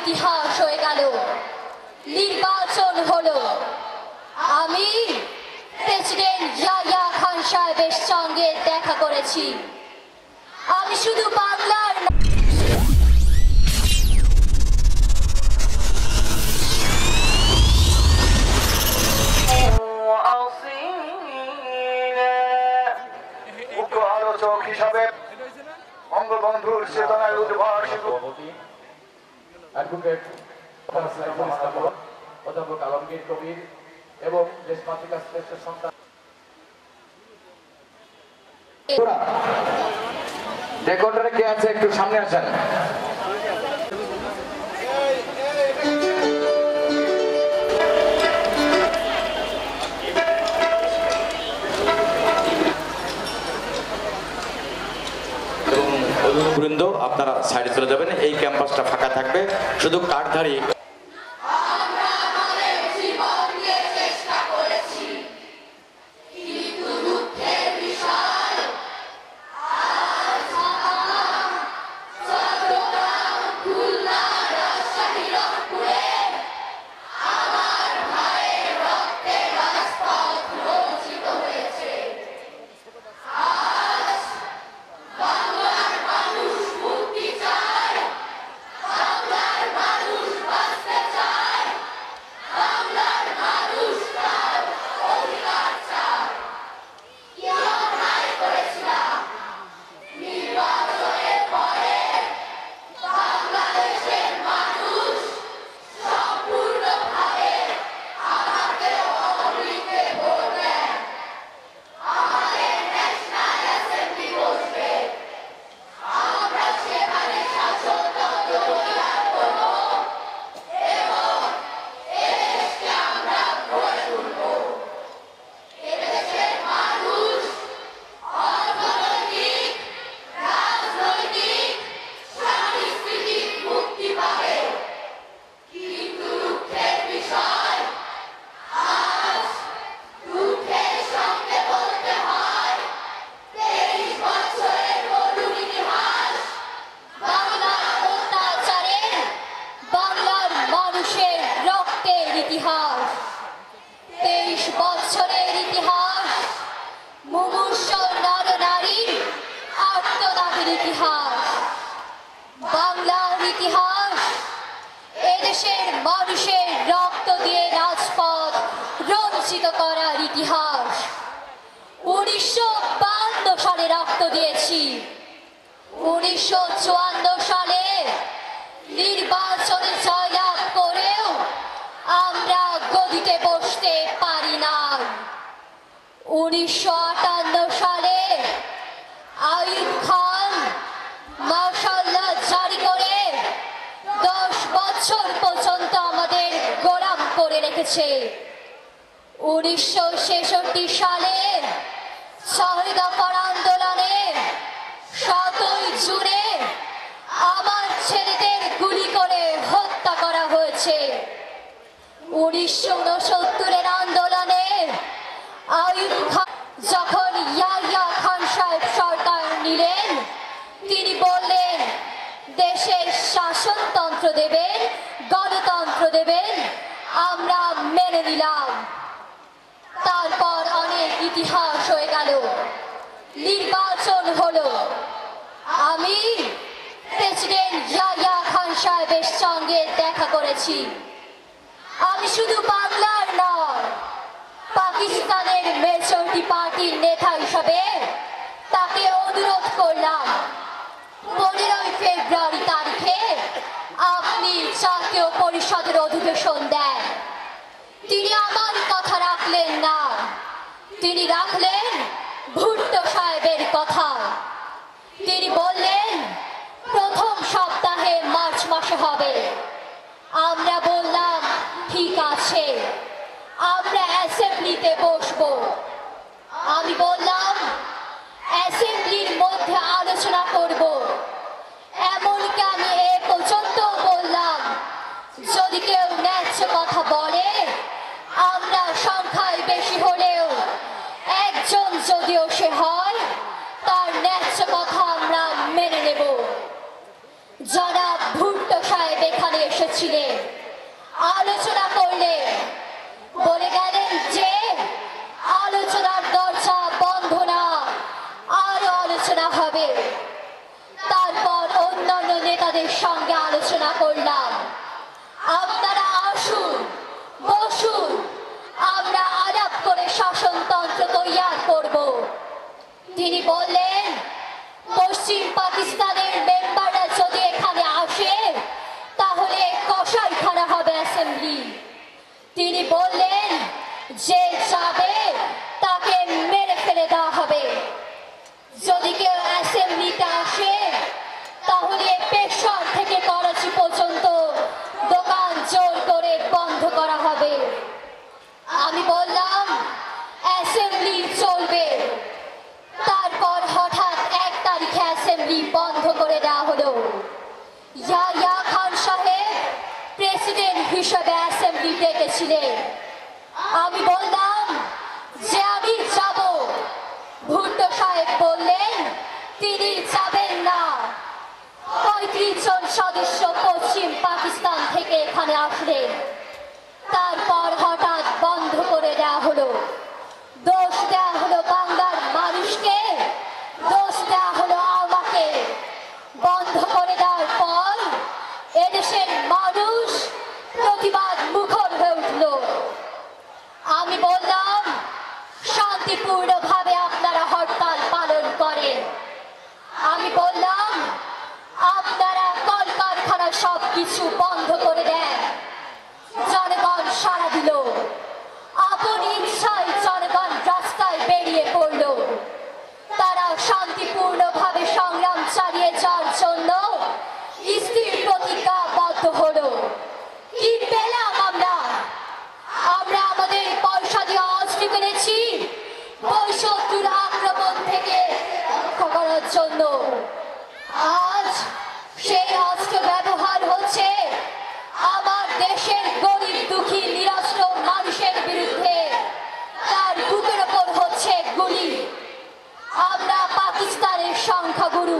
ইতিহাস হয়ে গেল। নির্বাচন হলো। আমি প্রেসিডেন্ট ইয়াহিয়া খান সাহেবের সঙ্গে দেখা করেছি। আমি শুধু বাংলার হিসাবে বঙ্গবন্ধুর চেতনায় সভাপতি অ্যাডভোকেট সাইফুল ইসলাম অধ্যাপক আলমগীর কবির এবং দেশ পত্রিকা শ্রেষ্ঠ সন্তান। রেকর্ডারে কে আছে? একটু সামনে আসেন। বৃন্দ আপনারা সাইডে চলে যাবেন। এই ক্যাম্পাসটা ফাঁকা থাকবে। শুধু কাঠধারী রক্ত দিয়েছি। উনিশশো চুয়ান্ন সালে নির্বাচনে জয়লাভ করেও আমরা গদিতে বসতে পারি না উনিশশো আটান্ন সালে আইয়ুব খান মার্শাল্লাহ জারি করে দশ বছর পর্যন্ত আমাদের গোলাম করে রেখেছে। উনিশশো ছেষট্টি সালে দফার আন্দোলনে সাতই জুনে আমার ছেলেদের গুলি করে হত্যা করা হয়েছে। উনিশশো উনসত্তরের আন্দোলনে আইয়ুব খান যখন ইয়াহিয়া খান সাহেব সরকার নিলেন, তিনি বললেন, দেশের শাসনতন্ত্র দেবেন, গণতন্ত্র দেবেন, আমরা মেনে নিলাম। ইতিহাস হয়ে গেল। নির্বাচন হলো। আমি প্রেসিডেন্ট খান সাহেবের সঙ্গে দেখা করেছি। আমি শুধু বাংলার নয়, পাকিস্তানের মেজরিটি পার্টির নেতা হিসাবে তাকে অনুরোধ করলাম, পনেরোই ফেব্রুয়ারি তারিখে আপনি জাতীয় পরিষদের অধিবেশন দেন। তিনি আমার কথা রাখলেন না। তিনি রাখলেন ভুট্টো সাহেবের কথা। তিনি বললেন, প্রথম সপ্তাহে মার্চ মাসে হবে। আমরা বললাম, ঠিক আছে, আমরা অ্যাসেম্বলিতে বসবো। আমি বললাম, অ্যাসেম্বলির মধ্যে আলোচনা করব। এমনকি আমি এ পর্যন্ত বললাম, যদি কেউ ন্যায্য কথা বলে আমরা সংখ্যায় বেশি হলেও একজন যদিও সে হয়, তার ন্যায্য কথা আমরা মেনে নেব। যারা ভুট্টো সাহেব এখানে এসেছে ডেকেছিলেন আলোচনা করলেন বলে গেলেন যে, আলোচনার দরজা বন্ধ না, আরও আলোচনা হবে। তারপর অন্যান্য নেতাদের সঙ্গে আলোচনা করলাম। আপনারা আসুন বসুন আমরা আলাপ করে শাসনতন্ত্র তৈয়ার করব। তিনি বললেন, পশ্চিম পাকিস্তানের মেম্বাররা যদি এখানে আসে, তাহলে কষাই কসাইখানা হবে অ্যাসেম্বলি। তিনি বললেন, যে যাবে, তাকে মেরে ফেলে দেওয়া হবে যদি কেউ অ্যাসেম্বলিতে আসে তাহলে পেশর থেকে করাচি পর্যন্ত দোকান জোর করে বন্ধ করা হবে আমি বললাম অ্যাসেম্বলি চলবে তারপর হঠাৎ এক তারিখে অ্যাসেম্বলি বন্ধ করে দেওয়া হলো ইয়াহিয়া খান সাহেব প্রেসিডেন্ট হিসেবে অ্যাসেম্বলি ডেকেছিলেন আমি বললাম যে আমি যাব ভুট্টো সাহেব বললেন তিনি যাবেন না পঁয়ত্রিশ জন সদস্য পশ্চিম পাকিস্তান থেকে এখানে আসলেন তারপর হঠাৎ বন্ধ করে দেওয়া হলো। দোষ দেওয়া হলো বাংলার মানুষকে, দোষ দেওয়া হলো আমাকে। বন্ধ করে দেওয়ার পর এদেশের মানুষ প্রতিবাদ মুখর হয়ে উঠল। আমি বললাম, শান্তিপূর্ণভাবে আপনারা হরতাল পালন করেন। আমি বললাম, আপনারা কলকারখানা সব কিছু বন্ধ করে দেন। জনগণ সারা দিল। আপন ইচ্ছায় জনগণ রাস্তায় বেরিয়ে পড়ল। পাকিস্তানের গুরু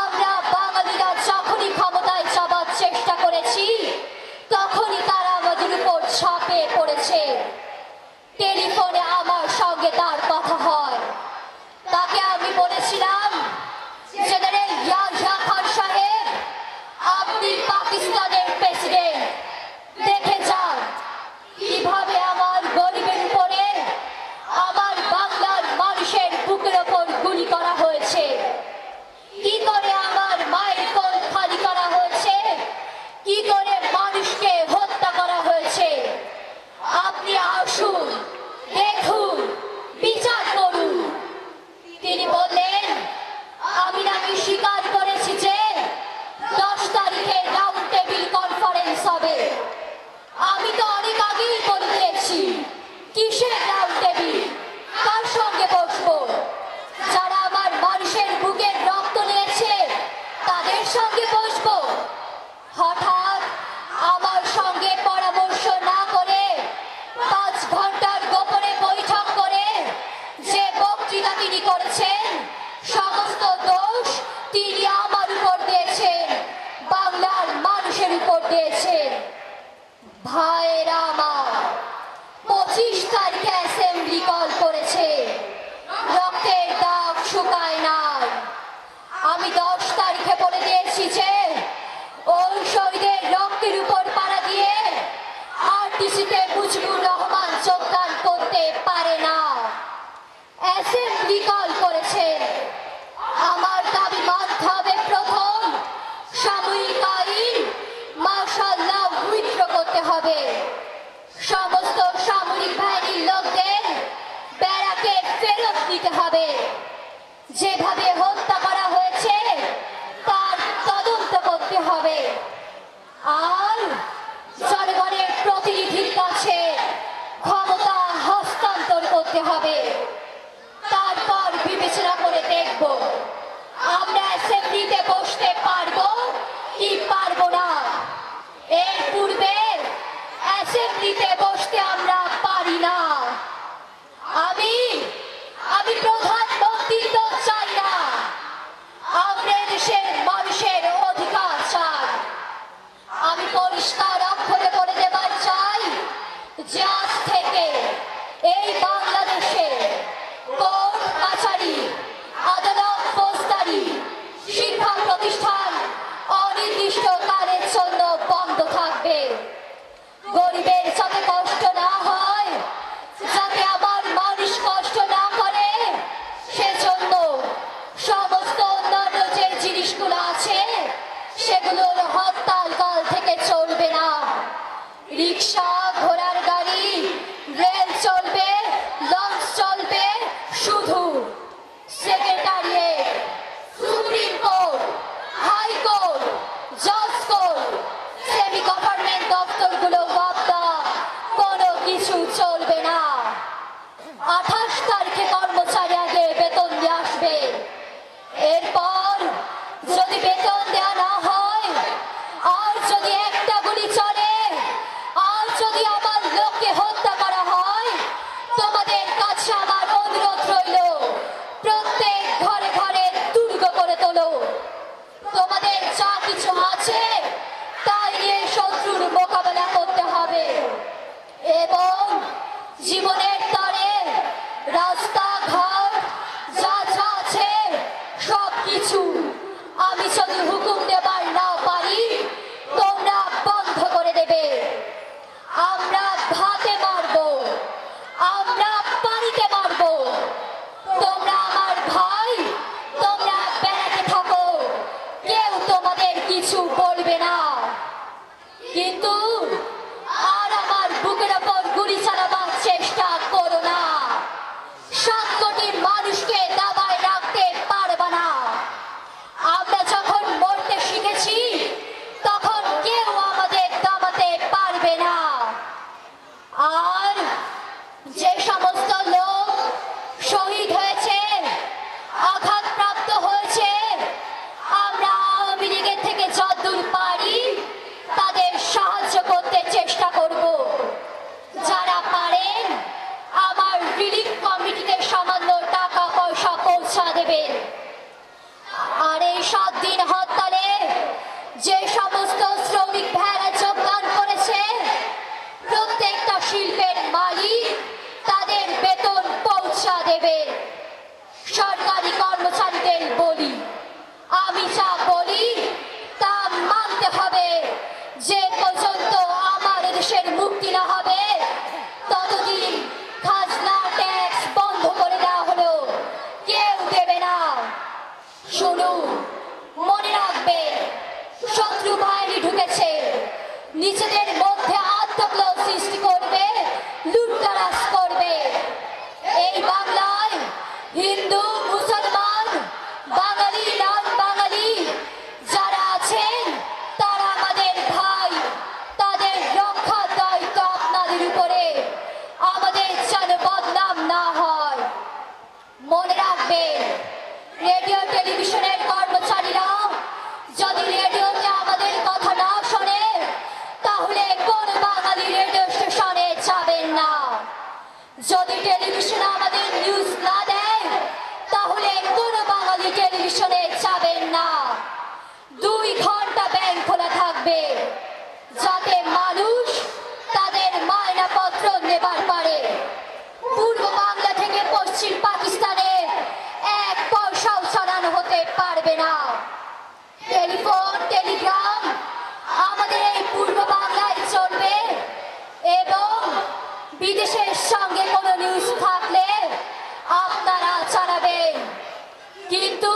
আমরা বাঙালিরা যখনই ক্ষমতায় যাবার চেষ্টা করেছি তখনই তারা আমাদের উপর ঝাঁপিয়ে পড়েছে টেলিফোনে আমার সঙ্গে তার কথা হয় তাকে আমি বলেছিলাম জেনারেল ইয়াহিয়া খান সাহেব আপনি পাকিস্তানের প্রেসিডেন্ট দেখে যান কীভাবে আমার গরিবের উপরে আমার বাংলার মানুষের বুকের ওপর গুলি করা হয়েছে কি করে আমার মায়ের কোল খালি করা হয়েছে কি করে মানুষকে হত্যা করা হয়েছে আপনি আসুন দেখুন বিচার করুন তিনি বললেন আমি নাকি স্বীকার করেছি যে দশ তারিখে রাউন্ড টেবিল কনফারেন্স হবে আমি তো অনেক আগেই বলে দিয়েছি কিসের রাউন্ড টেবিল কার সঙ্গে বসবো যারা আমার মানুষের বুকের রক্ত নিয়েছে তাদের সঙ্গে বসবো হঠাৎ আমার সঙ্গে পরামর্শ না করে পাঁচ ঘণ্টার গোপনে বৈঠক করে যে বক্তৃতা তিনি করেছেন সমস্ত দোষ তিনি আমার উপর দিয়েছেন বাংলার মানুষের উপর দিয়েছেন ভাইরা আমার। পঁচিশ তারিখে অ্যাসেম্বলি কল করেছে। রক্তের দাগ শুকায় নাই। আমি দশ তারিখে বলে দিয়েছি যে, ওই শহীদের রক্তের উপর পাড়া দিয়ে আরটিসিতে মুজিবুর রহমান যোগদান করতে পারে না। অ্যাসেম্বলি কল করেছে। আমার দাবি মানতে হবে প্রথম সাময়িক আইন মার্শাল্লাহ উইথড্র করতে হবে সমস্ত সামরিক বাহিনীর লোকদের ব্যারাকে ফেরত দিতে হবে যেভাবে হত্যা করা হয়েছে তার তদন্ত করতে হবে আর জনগণের প্রতিনিধির কাছে ক্ষমতা হস্তান্তর করতে হবে তারপর বিবেচনা করে দেখব আমরা অ্যাসেম্বলিতে বসতে পারব কি পারব না এর পূর্বে অ্যাসেম্বলিতে বসতে আমরা পারি না। আমি আমি প্রধানমন্ত্রী তো চাই না। আমরা দেশের মানুষের অধিকার চাই। আমি বলি কর্মচারীদের বলি। আমি যা বলি, তা মানতে হবে। যে পর্যন্ত আমার দেশের মুক্তি না হবে, ততদিন খাজনা ট্যাক্স বন্ধ করে দেওয়া হলো কেউ দেবে না। শুনুন মনে রাখবে, শত্রু ঢুকেছে। নিজেদের মধ্যে মানুষ থাকলে আপনারা চালাবেন। কিন্তু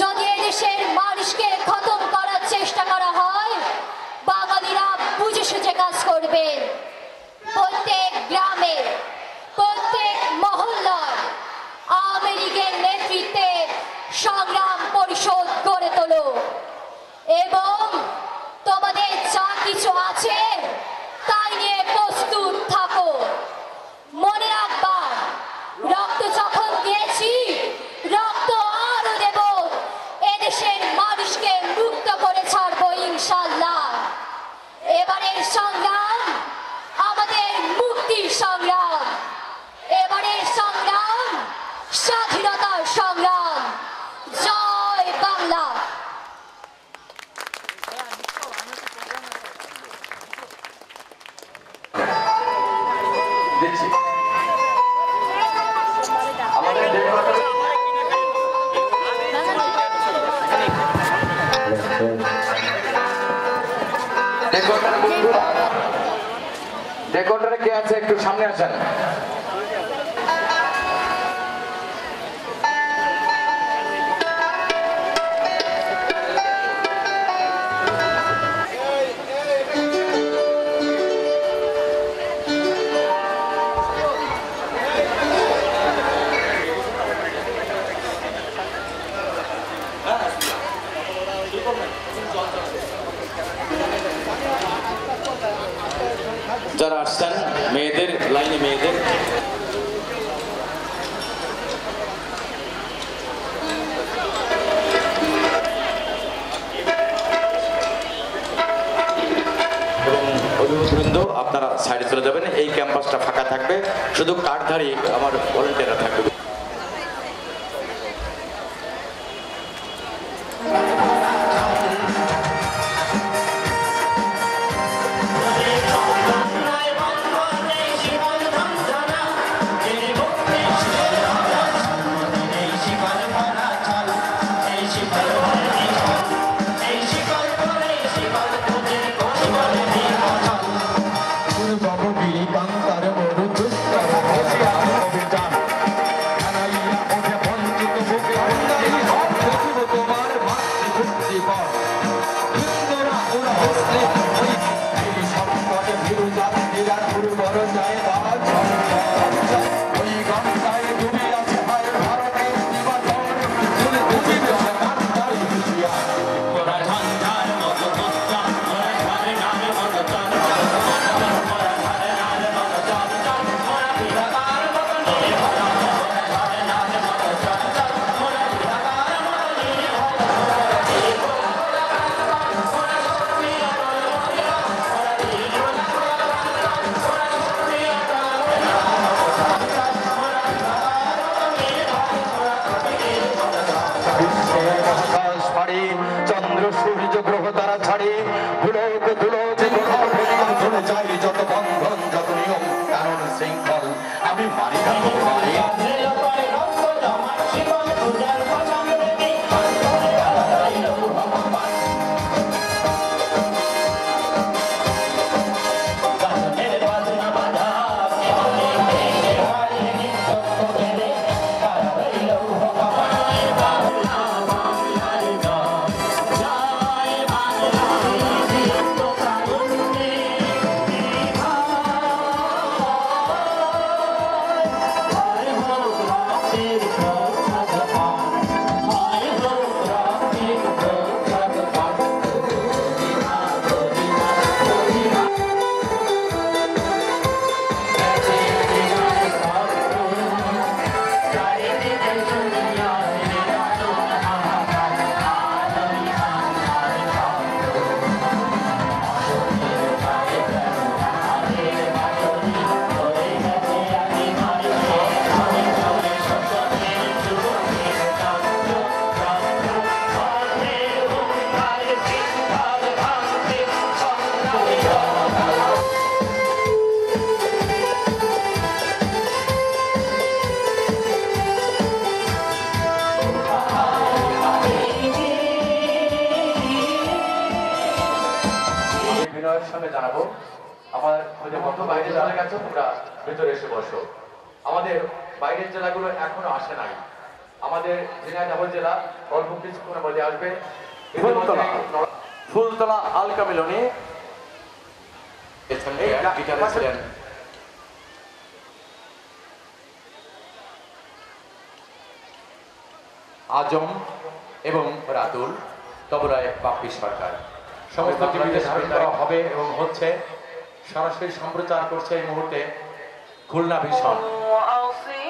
যদি এদেশের মানুষকে খতম করার চেষ্টা করা হয়, বাঙালিরা বুঝে সুঝে কাজ করবেন প্রত্যেক গ্রামে, প্রত্যেক মহল্লায় আওয়ামী লীগের নেতৃত্বে সংগ্রাম পরিষদ গড়ে তোলো। এবং তোমাদের যা কিছু আছে দিচ্ছি। ডেকোটার কে আছে একটু সামনে আসেন। যারা আসছেন, মেয়েদের, লাইনে মেয়েদের। আপনারা সাইডে চলে যাবেন। এই ক্যাম্পাসটা ফাঁকা থাকবে। শুধু কাঠধারী আমার ভলেন্টিয়াররা থাকবে। আমি ভেতরে এসে বসো। আমাদের বাইরের জেলাগুলো এখনও আসে নাই। আমাদের ঝিনাইদহ জেলা অল্প কিছুক্ষণের মধ্যে আসবে। ফুলতলা। আলকা মিলনে গিটারে ছিলেন। আজম এবং রাতুল তবলায় বাপ্পি সরকার। সমস্ত টিভিতে ধারণ করা হবে এবং হচ্ছে সরাসরি সম্প্রচার করছে এই মুহূর্তে con.